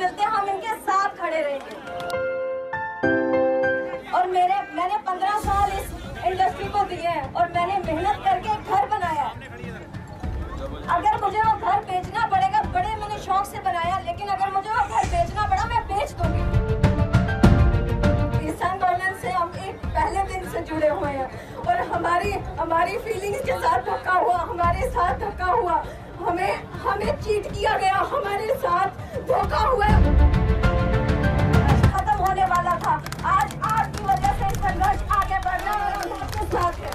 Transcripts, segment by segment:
मिलते हम इनके साथ खड़े रहेंगे। और मेरे, मैंने पंद्रह साल इस इंडस्ट्री को दिए हैं और मैंने मेहनत करके घर बनाया अगर मुझे वो घर बेचना पड़ेगा, बड़े मैंने शौक से बनाया, लेकिन अगर मुझे वो घर बेचना पड़ा, मैं बेच दूँगी। इस आंदोलन से हम एक पहले दिन से जुड़े हुए हैं और हमारी हमारी फीलिंग्स के साथ धक्का हुआ, हमारे साथ धक्का हुआ। हमें चीट किया गया हमारे साथ धोखा हुआ। खत्म होने वाला था। आज आपकी वजह से संघर्ष आगे बढ़ना और हम आपके साथ हैं।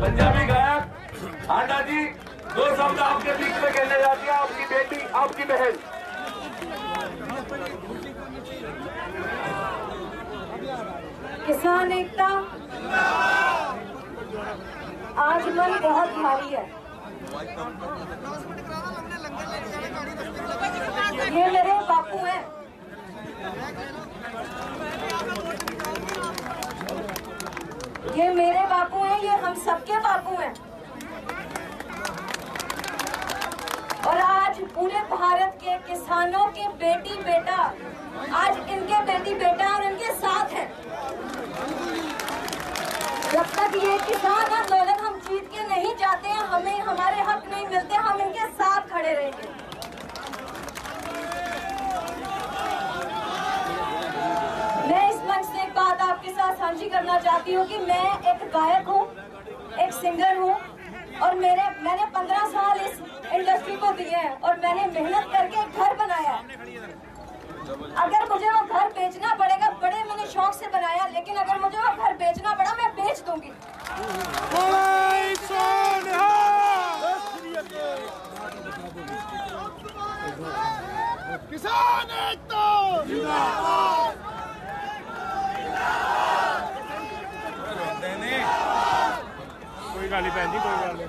पंजाबी गायक आंडा जी दो शब्द आपके बीच में कहने जाती है आपकी बेटी आपकी बहन। किसान एकता। आज मन बहुत भारी है। ये मेरे बापू हैं। ये मेरे बापू हैं, ये हम सबके बापू हैं। और आज पूरे भारत के किसानों के बेटी बेटा, आज इनके बेटी बेटा और इनके साथ हैं। जब तक ये किसान आंदोलन हम जीत के नहीं जाते हैं हमें, हमारे हक नहीं मिलते, हम इनके साथ खड़े रहेंगे। मैं इस मंच से एक बात आपके साथ साझी करना चाहती हूँ कि मैं एक गायक हूँ, एक सिंगर हूँ, और मेरे, मैंने पंद्रह साल इस इंडस्ट्री को दिए हैं, और मैंने मेहनत करके एक घर बनाया अगर मुझे वो घर बेचना पड़ेगा, बड़े मैंने शौक से बनाया, लेकिन अगर मुझे वो घर बेचना पड़ा मैं बेच दूँगी किसान एकता। कोई गाली कोई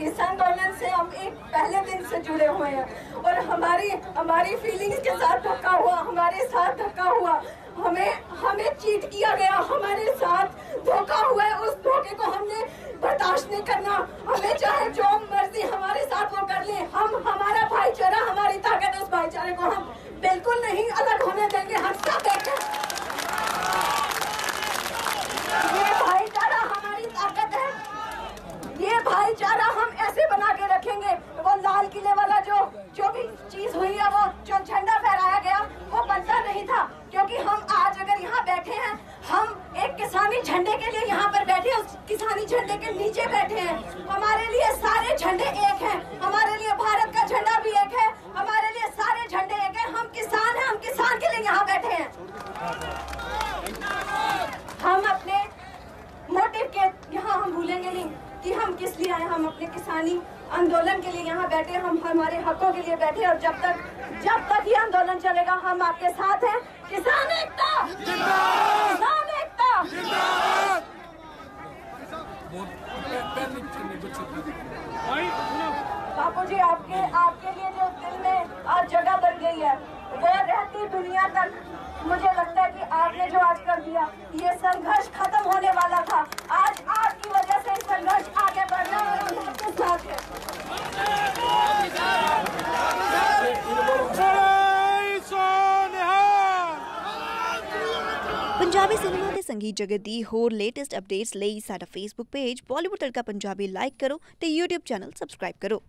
इस आंदोलन से हम एक पहले दिन से जुड़े हुए हैं और हमारी हमारी फीलिंग्स के साथ धक्का हुआ, हमारे साथ धक्का हुआ। हमें हमें चीट किया गया, हमारे साथ धोखा हुआ है। उस धोखे को हमने बर्दाश्त नहीं करना। हमें चाहे जो के नीचे बैठे हैं। हमारे लिए सारे झंडे एक हैं। हमारे लिए भारत का झंडा भी एक है। हमारे लिए सारे झंडे एक हैं। हम किसान हैं। हम किसान के लिए यहाँ बैठे हैं। हम अपने मोटिव के यहाँ हम भूलेंगे नहीं कि हम किस लिए आए। हम अपने किसानी आंदोलन के लिए यहाँ बैठे हम हमारे हकों के लिए बैठे और जब तक जब तक ये आंदोलन चलेगा, हम आपके साथ हैं। किसान एकता! बापू जी आपके आपके लिए जो दिल में आज जगह बन गई है, वो रहती दुनिया तक। मुझे लगता है कि आपने जो आज कर दिया, ये संघर्ष खत्म होने वाला था आज आपकी वजह से संघर्ष आगे बढ़ना और हम आपके साथ हैं ਪੰਜਾਬੀ ਸਿਨੇਮਾ ਤੇ ਸੰਗੀਤ ਜਗਤ ਦੀ ਹੋਰ ਲੇਟੈਸਟ ਅਪਡੇਟਸ ਲਈ ਸਾਡਾ ਫੇਸਬੁੱਕ ਪੇਜ ਬਾਲੀਵੁੱਡ ਤੜਕਾ ਪੰਜਾਬੀ ਲਾਈਕ ਕਰੋ ਤੇ YouTube ਚੈਨਲ ਸਬਸਕ੍ਰਾਈਬ ਕਰੋ